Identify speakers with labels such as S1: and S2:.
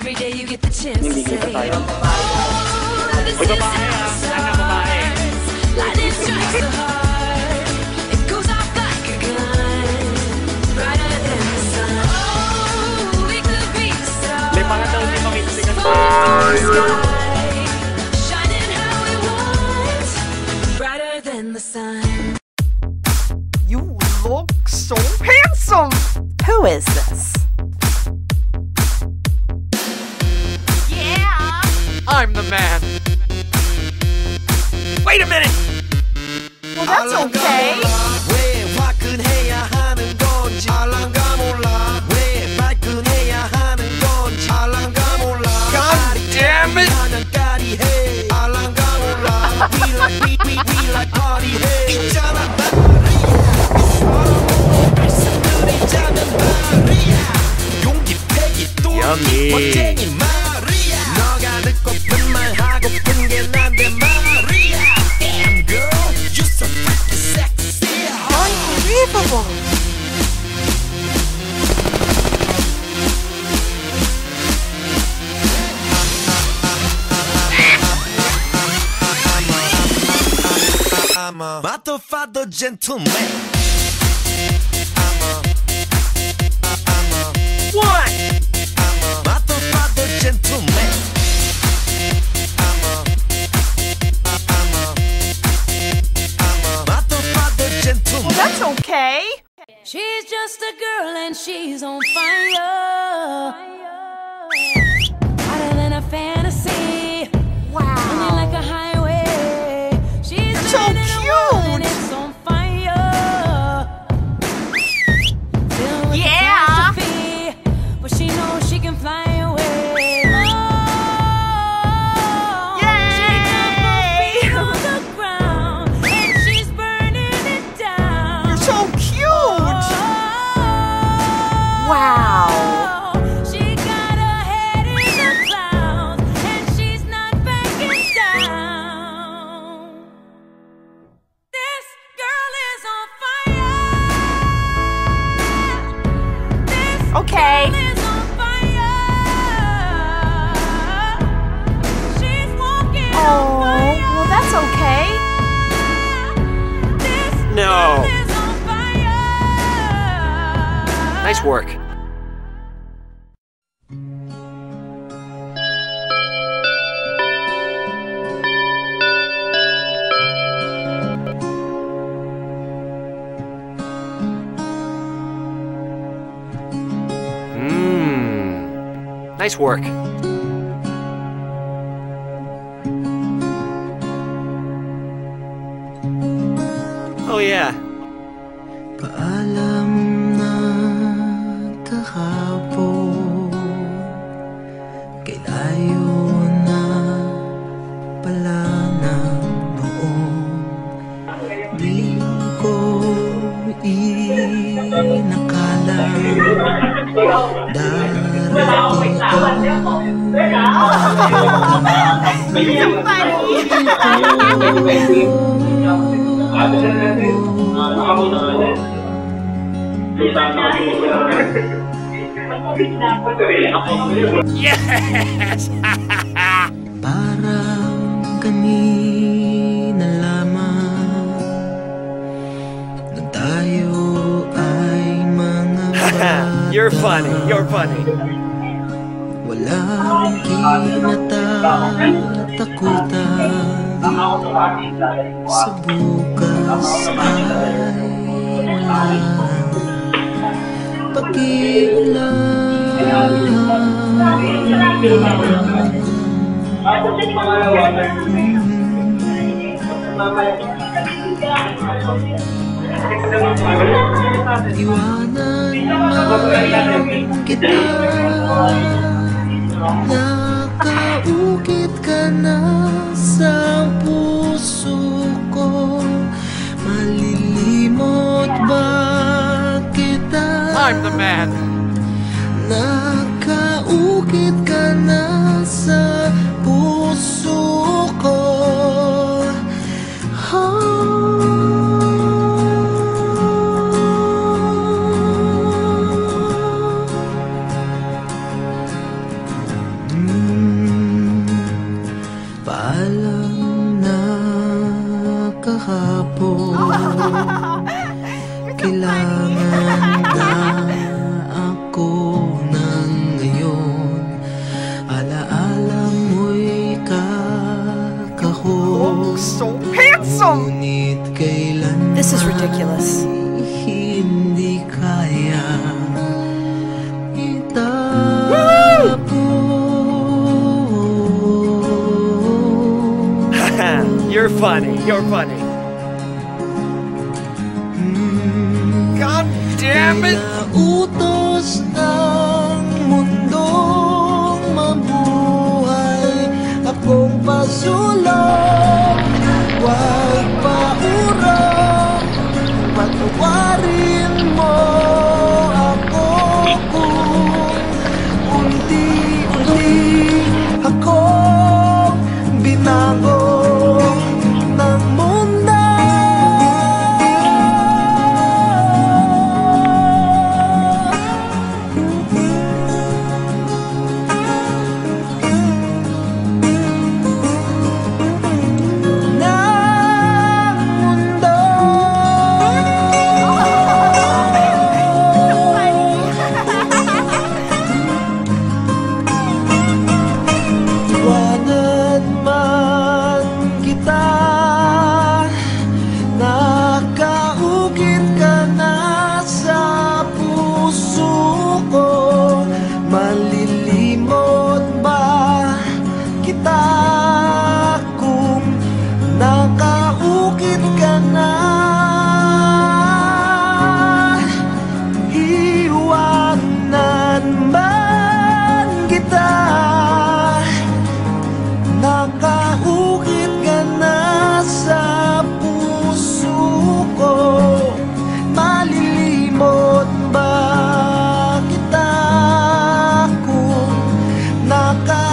S1: every day you get the chance to say, oh, this is. Lightning strikes the heart.
S2: I'm the man. Wait a minute! Well, that's okay. Damn it!
S3: Yummy.
S4: I'm a motherfucker
S2: gentleman.
S4: I'm a I'm a
S2: what?
S4: I'm a motherfucker gentleman.
S2: Gentleman. That's okay.
S1: She's just a girl and she's on fire. Ouch!
S3: Nice work. Mmm. Nice work. Oh yeah, Yes!
S4: Parang kanina lamang na tayo ay mga
S3: You're funny, you're funny
S4: ang kinatatakutan sa bukas ay walang pag-iulan Iwanan naman kita Nakaukit ka na sa kahapon Kailangan na ako ng ngayon Alaala mo'y kakahon
S5: So handsome!
S4: Ngunit kailan
S6: This is ridiculous.
S4: Hindi kaya Itapon
S3: You're funny. You're funny.
S5: Damn it!
S4: пока.